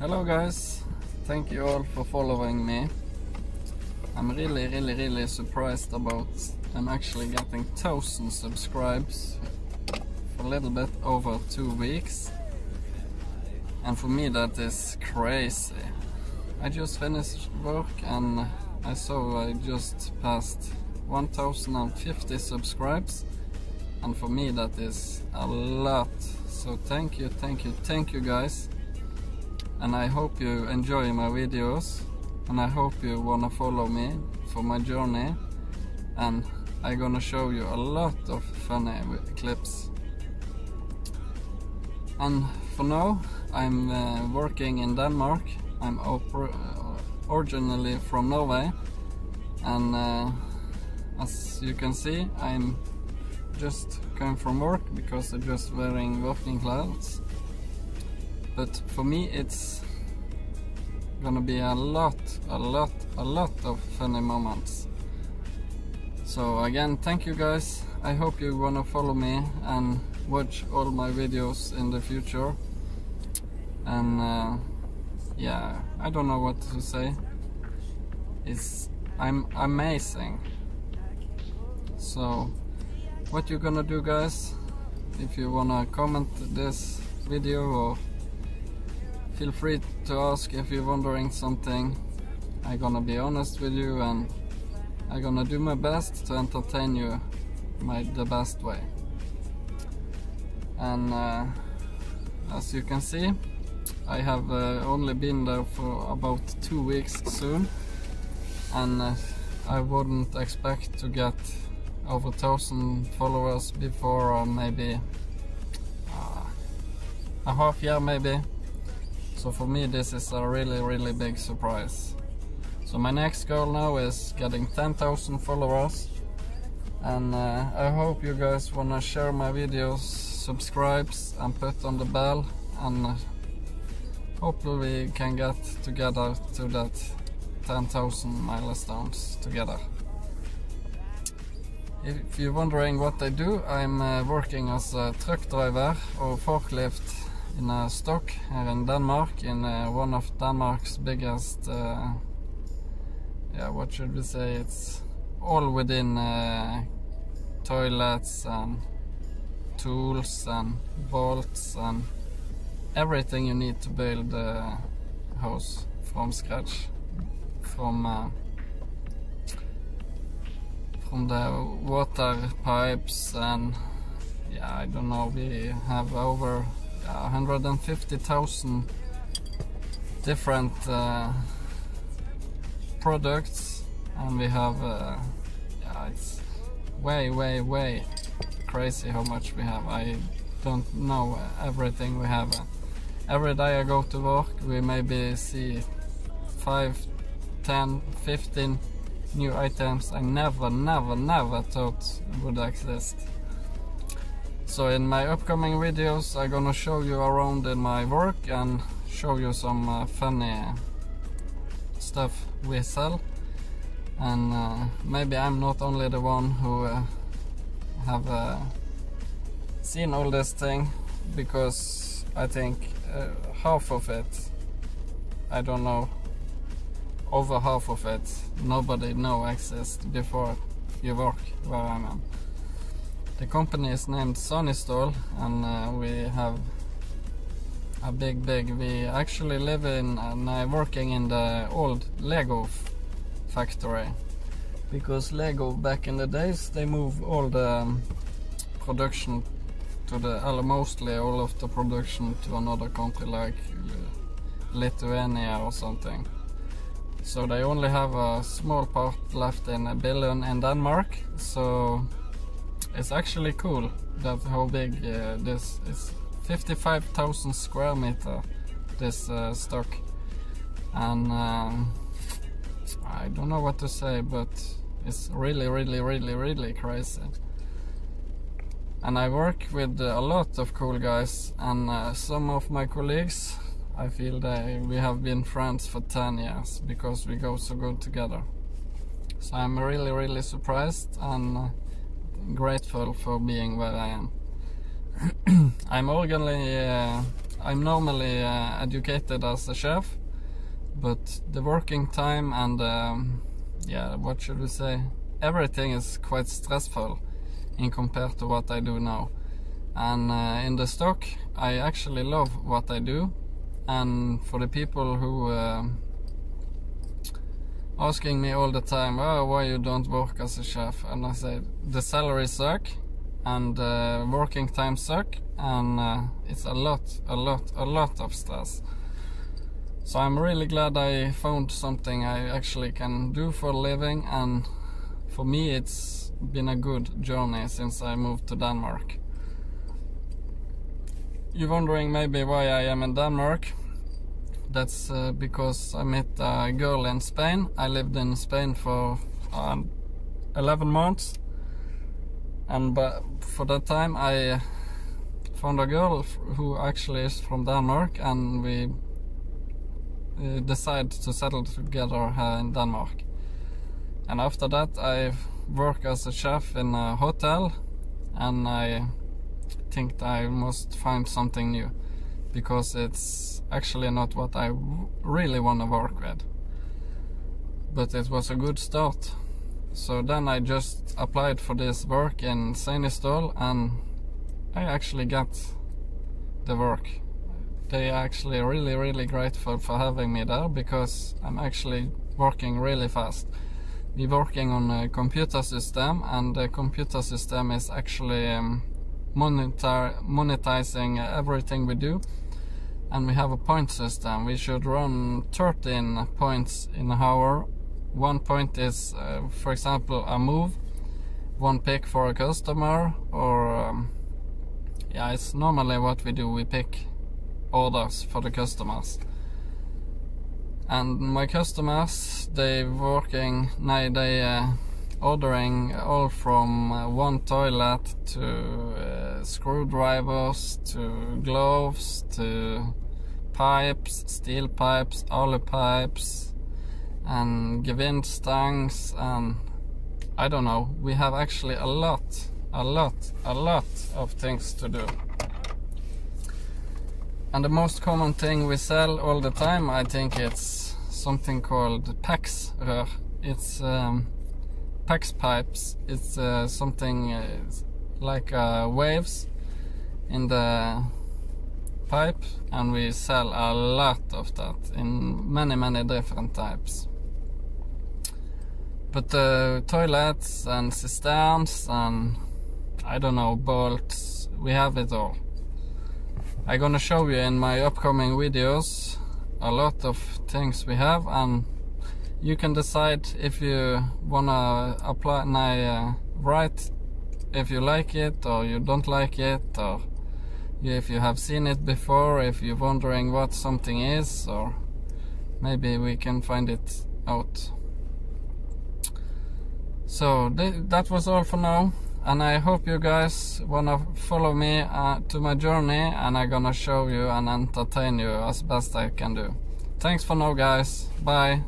Hello guys, thank you all for following me. I'm really really really surprised about I'm actually getting 1000 subscribes for a little bit over two weeks. And for me that is crazy. I just finished work and I saw I just passed 1050 subscribes and for me that is a lot so thank you thank you thank you guys and I hope you enjoy my videos. And I hope you wanna follow me for my journey. And I'm gonna show you a lot of funny clips. And for now I'm uh, working in Denmark. I'm originally from Norway. And uh, as you can see I'm just coming from work because I'm just wearing working clothes but for me it's gonna be a lot a lot a lot of funny moments. So again thank you guys. I hope you wanna follow me and watch all my videos in the future. And uh, yeah I don't know what to say. It's I'm amazing. So what you're gonna do guys? If you wanna comment this video or feel free to ask if you're wondering something. I'm gonna be honest with you and I'm gonna do my best to entertain you my the best way. And uh, as you can see I have uh, only been there for about two weeks soon. And uh, I wouldn't expect to get over a 1000 followers before or maybe uh, a half year maybe so for me this is a really really big surprise. So my next goal now is getting 10,000 followers. And uh, I hope you guys wanna share my videos subscribes and put on the bell. And uh, hopefully we can get together to that 10,000 milestones together. If you're wondering what I do, I'm uh, working as a truck driver or forklift in a stock here in Denmark, in uh, one of Denmark's biggest, uh, yeah, what should we say, it's all within uh, toilets and tools and bolts and everything you need to build a house from scratch, from uh, from the water pipes and yeah I don't know we have over uh, 150,000 different uh, products and we have uh, yeah it's way way way crazy how much we have. I don't know everything we have. Every day I go to work we maybe see 5 10 15 new items. I never, never, never thought would exist. So in my upcoming videos I'm gonna show you around in my work and show you some uh, funny stuff we sell. And uh, maybe I'm not only the one who uh, have uh, seen all this thing because I think uh, half of it I don't know over half of it nobody know exists before you work where I am. The company is named Sanistål and uh, we have a big big we actually live in and uh, I'm working in the old Lego factory because Lego back in the days they move all the um, production to the uh, mostly all of the production to another country like Lithuania or something so they only have a small part left in Billund in Denmark. So it's actually cool that how big uh, this is. 55,000 square meter this uh, stock. And um, I don't know what to say, but it's really, really, really, really crazy. And I work with a lot of cool guys and uh, some of my colleagues I feel that we have been friends for 10 years because we go so good together. So I'm really, really surprised and uh, grateful for being where I am. I'm originally uh, I'm normally uh, educated as a chef, but the working time and um, yeah, what should we say? Everything is quite stressful in compared to what I do now. And uh, in the stock, I actually love what I do. And for the people who uh, asking me all the time, oh, why you don't work as a chef? And I say the salary suck, and uh, working time suck, and uh, it's a lot, a lot, a lot of stress. So I'm really glad I found something I actually can do for a living and for me it's been a good journey since I moved to Denmark. You're wondering maybe why I am in Denmark. That's uh, because I met a girl in Spain. I lived in Spain for um, 11 months and but for that time I found a girl who actually is from Denmark and we decided to settle together in Denmark. And after that I work as a chef in a hotel and I think I must find something new because it's actually not what I really want to work with. But it was a good start. So then I just applied for this work in Sanistål and I actually got the work. They are actually really really grateful for having me there because I'm actually working really fast. We're working on a computer system and the computer system is actually um, monitor, monetizing everything we do and we have a point system. We should run 13 points in an hour. One point is, uh, for example, a move, one pick for a customer, or um, yeah, it's normally what we do. We pick orders for the customers. And my customers, they working, now they uh, ordering all from uh, one toilet to uh, screwdrivers to gloves to pipes, steel pipes, oil pipes and gewindstangs and I don't know, we have actually a lot, a lot, a lot of things to do. And the most common thing we sell all the time, I think it's something called PAX. It's um, PAX pipes. It's uh, something uh, like uh, waves in the pipe and we sell a lot of that in many many different types. But toilets and cisterns and I don't know bolts, we have it all. I'm gonna show you in my upcoming videos a lot of things we have and you can decide if you wanna apply uh, write if you like it or you don't like it or if you have seen it before if you're wondering what something is or maybe we can find it out so th that was all for now and I hope you guys wanna follow me uh, to my journey and I'm gonna show you and entertain you as best I can do. Thanks for now guys, bye!